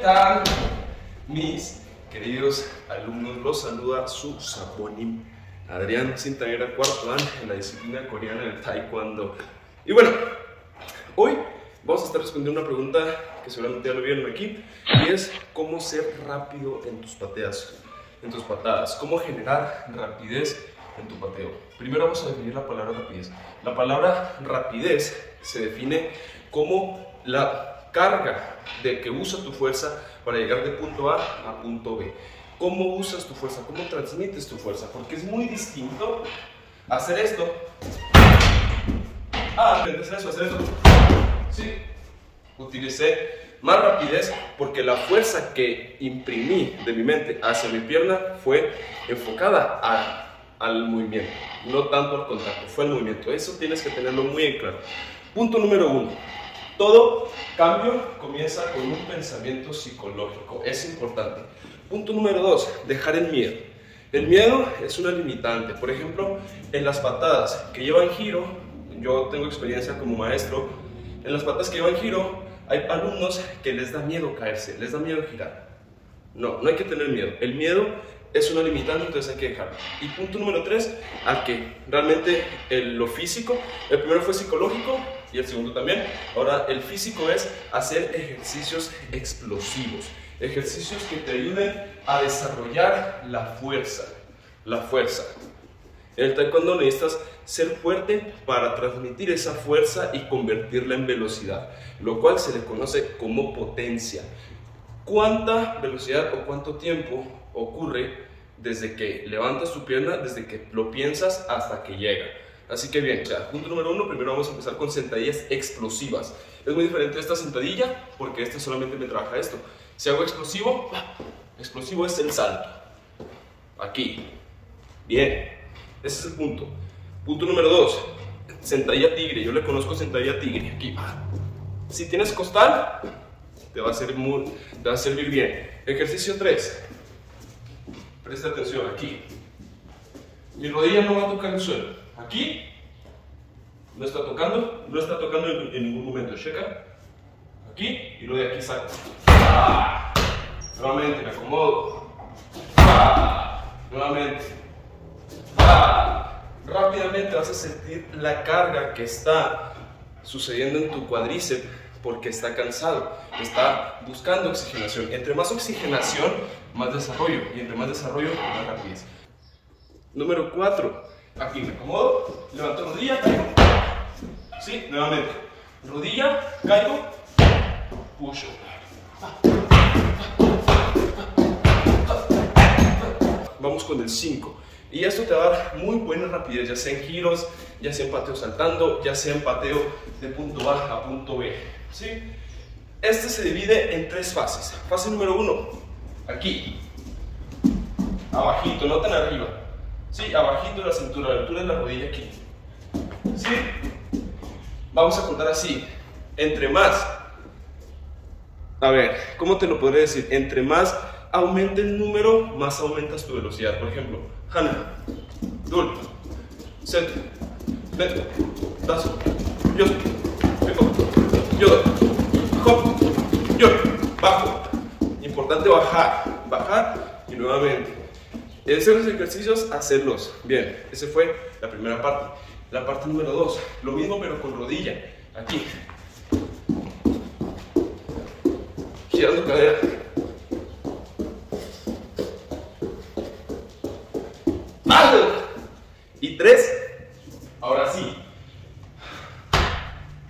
tal? Mis queridos alumnos, los saluda su saponim Adrián Cintanera, cuarto año en la disciplina coreana del Taekwondo. Y bueno, hoy vamos a estar respondiendo una pregunta que seguramente ya lo vieron aquí, y es cómo ser rápido en tus pateas, en tus patadas, cómo generar rapidez en tu pateo. Primero vamos a definir la palabra rapidez. La palabra rapidez se define como la carga de que usa tu fuerza para llegar de punto A a punto B. ¿Cómo usas tu fuerza? ¿Cómo transmites tu fuerza? Porque es muy distinto hacer esto. Ah, hacer eso, hacer esto. Sí. Utilicé más rapidez porque la fuerza que imprimí de mi mente hacia mi pierna fue enfocada al movimiento, no tanto al contacto, fue el movimiento. Eso tienes que tenerlo muy en claro. Punto número uno. Todo cambio comienza con un pensamiento psicológico. Es importante. Punto número dos. Dejar el miedo. El miedo es una limitante. Por ejemplo, en las patadas que llevan giro, yo tengo experiencia como maestro, en las patadas que llevan giro hay alumnos que les da miedo caerse, les da miedo girar. No, no hay que tener miedo. El miedo es una limitante, entonces hay que dejarlo. Y punto número tres, al que realmente lo físico, el primero fue psicológico y el segundo también. Ahora, el físico es hacer ejercicios explosivos, ejercicios que te ayuden a desarrollar la fuerza, la fuerza. En el taekwondo necesitas ser fuerte para transmitir esa fuerza y convertirla en velocidad, lo cual se le conoce como potencia. ¿Cuánta velocidad o cuánto tiempo ocurre desde que levantas tu pierna, desde que lo piensas hasta que llega? Así que bien, o punto número uno, primero vamos a empezar con sentadillas explosivas. Es muy diferente esta sentadilla porque esta solamente me trabaja esto. Si hago explosivo, explosivo es el salto. Aquí. Bien, ese es el punto. Punto número dos, sentadilla tigre. Yo le conozco sentadilla tigre. Aquí. Si tienes costal, te va a, servir muy, te va a servir bien. Ejercicio 3. Presta atención aquí. Mi rodilla no va a tocar el suelo. Aquí no está tocando, no está tocando en, ningún momento. Checa. Aquí y luego de aquí saco. ¡Ah! Nuevamente me acomodo. ¡Ah! Nuevamente. ¡Ah! Rápidamente vas a sentir la carga que está sucediendo en tu cuádriceps porque está cansado, está buscando oxigenación. Entre más oxigenación, más desarrollo. Y entre más desarrollo, más rapidez. Número 4 Aquí me acomodo, levanto rodilla, caigo. Sí, nuevamente. Rodilla, caigo, push. Vamos con el 5. Y esto te va a dar muy buena rapidez, ya sea en giros, ya sea en pateo saltando, ya sea en pateo de punto A a punto B. ¿sí? Este se divide en tres fases. Fase número 1, aquí, abajito, no tan arriba. ¿Sí? Abajito de la cintura, a la altura de la rodilla aquí. ¿Sí? Vamos a contar así. Entre más, a ver, ¿cómo te lo podré decir? Entre más aumente el número, más aumentas tu velocidad. Por ejemplo, Hana, Dul, Set, Beto, Dazo, Yos, Yodo, Hop, Yo, Bajo. Importante bajar, bajar y nuevamente hacer los ejercicios, hacerlos. Bien, esa fue la primera parte. La parte número dos, lo mismo pero con rodilla. Aquí. Girando cadera. Y tres, ahora sí.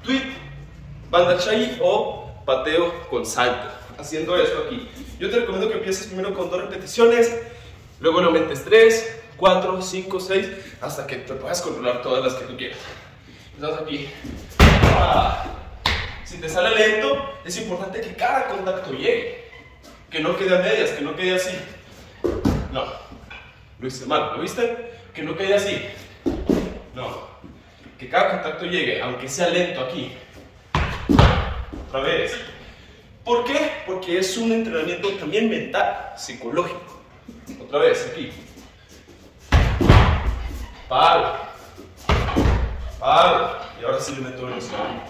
Tweet, banda o pateo con salto. Haciendo esto aquí. Yo te recomiendo que empieces primero con dos repeticiones Luego lo metes 3, 4, 5, 6, hasta que te puedas controlar todas las que tú quieras. Estamos aquí. Ah. Si te sale lento, es importante que cada contacto llegue. Que no quede a medias, que no quede así. No. Lo hice mal, ¿lo viste? Que no quede así. No. Que cada contacto llegue, aunque sea lento aquí. Otra vez. ¿Por qué? Porque es un entrenamiento también mental, psicológico. Otra vez, aquí. Paro. Paro. Y ahora sí le meto velocidad.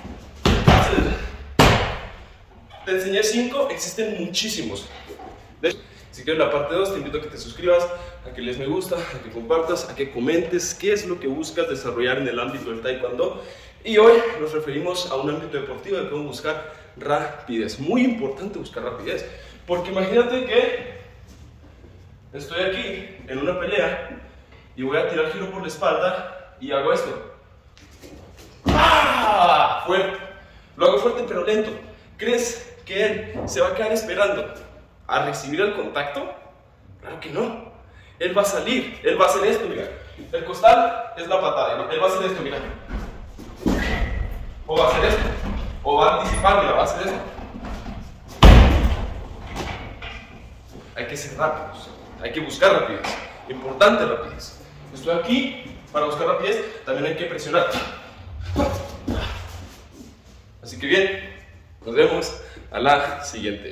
te enseñé 5, existen muchísimos. si quieres la parte 2, te invito a que te suscribas, a que les me gusta, a que compartas, a que comentes qué es lo que buscas desarrollar en el ámbito del taekwondo. Y hoy nos referimos a un ámbito deportivo de cómo buscar rapidez. Muy importante buscar rapidez, porque imagínate que estoy aquí en una pelea y voy a tirar giro por la espalda y hago esto. ¡Ah! Fuerte. Lo hago fuerte pero lento. ¿Crees que él se va a quedar esperando a recibir el contacto? Claro que no. Él va a salir, él va a hacer esto, mira. El costal es la patada, él va a hacer esto, mira. O va a hacer esto, o va a anticipar, mira, va a hacer esto. Hay que ser rápidos, hay que buscar rapidez. Importante rapidez. Estoy aquí para buscar rapidez, también hay que presionar. Así que bien, nos vemos a la siguiente.